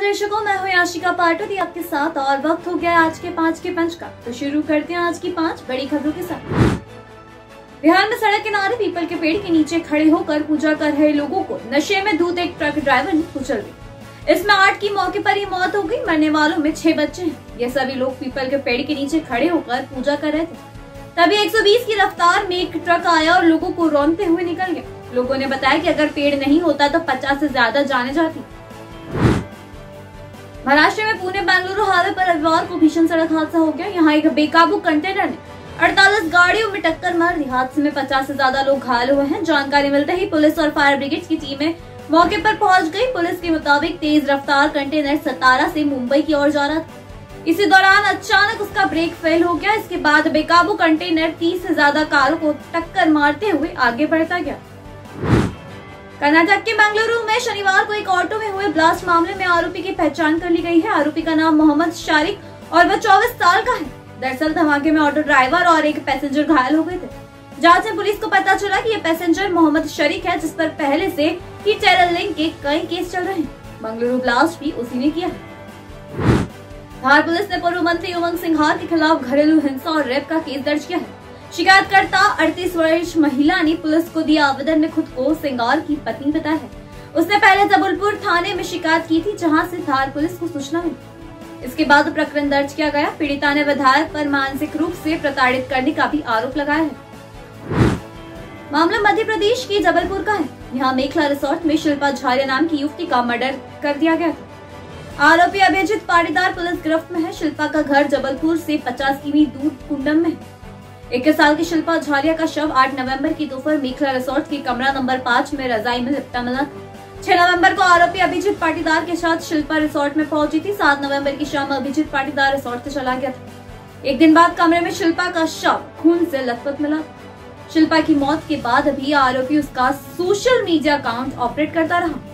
दर्शकों, मैं हूँ आशिका पाटोदी आपके साथ और वक्त हो गया आज के पाँच के पंच का। तो शुरू करते हैं आज की पाँच बड़ी खबरों के साथ। बिहार में सड़क किनारे पीपल के पेड़ के नीचे खड़े होकर पूजा कर रहे लोगों को नशे में धूत एक ट्रक ड्राइवर ने कुचल दी इसमें आठ की मौके पर ही मौत हो गई, मरने वालों में छह बच्चे हैं। ये सभी लोग पीपल के पेड़ के नीचे खड़े होकर पूजा कर रहे थे। तभी 120 की रफ्तार में एक ट्रक आया और लोगों को रौनते हुए निकल गया। लोगों ने बताया कि अगर पेड़ नहीं होता तो 50 से ज़्यादा जाने जाती। महाराष्ट्र में पुणे, बेंगलुरु हाईवे पर रविवार को भीषण सड़क हादसा हो गया। यहाँ एक बेकाबू कंटेनर ने 48 गाड़ियों में टक्कर मार दी। हादसे में 50 से ज़्यादा लोग घायल हुए हैं। जानकारी मिलते ही पुलिस और फायर ब्रिगेड की टीमें मौके पर पहुँच गई। पुलिस के मुताबिक तेज रफ्तार कंटेनर सतारा से मुंबई की ओर जा रहा था। इसी दौरान अचानक उसका ब्रेक फेल हो गया। इसके बाद बेकाबू कंटेनर 30 से ज़्यादा कारों को टक्कर मारते हुए आगे बढ़ता गया। कर्नाटक के बेंगलुरु में शनिवार को एक ऑटो में हुए ब्लास्ट मामले में आरोपी की पहचान कर ली गई है। आरोपी का नाम मोहम्मद शारिक और वह चौबीस साल का है। दरअसल धमाके में ऑटो ड्राइवर और एक पैसेंजर घायल हो गए थे। जाँच में पुलिस को पता चला कि ये पैसेंजर मोहम्मद शरीक है, जिस पर पहले से ही टेरर लिंक के कई केस चल रहे हैं। बेंगलुरु ब्लास्ट भी उसी ने किया है। धार पुलिस ने पूर्व मंत्री उमंग सिंघार के खिलाफ घरेलू हिंसा और रेप का केस दर्ज किया है। शिकायतकर्ता अड़तीस वर्ष महिला ने पुलिस को दिया आवेदन में खुद को सिंगार की पत्नी बताया है। उसने पहले जबलपुर थाने में शिकायत की थी, जहाँ से धार पुलिस को सूचना मिली। इसके बाद प्रकरण दर्ज किया गया। पीड़िता ने विधायक पर मानसिक रूप से प्रताड़ित करने का भी आरोप लगाया है। मामला मध्य प्रदेश के जबलपुर का है। यहाँ मेखला रिसोर्ट में शिल्पा झारिया नाम की युवती का मर्डर कर दिया गया था। आरोपी अभिजीत पाटीदार पुलिस गिरफ्त में है। शिल्पा का घर जबलपुर से 50 किमी दूर कुंडम में इक्कीस साल की शिल्पा झारिया का शव 8 नवंबर की दोपहर मेखला रिसोर्ट की कमरा नंबर पाँच में रजाई में लिपटा मिला। छह नवंबर को आरोपी अभिजीत पाटीदार के साथ शिल्पा रिसोर्ट में पहुँची थी। सात नवंबर की शाम अभिजीत पाटीदार रिसोर्ट से चला गया था। एक दिन बाद कमरे में शिल्पा का शव खून से लथपथ मिला। शिल्पा की मौत के बाद भी आरोपी उसका सोशल मीडिया अकाउंट ऑपरेट करता रहा।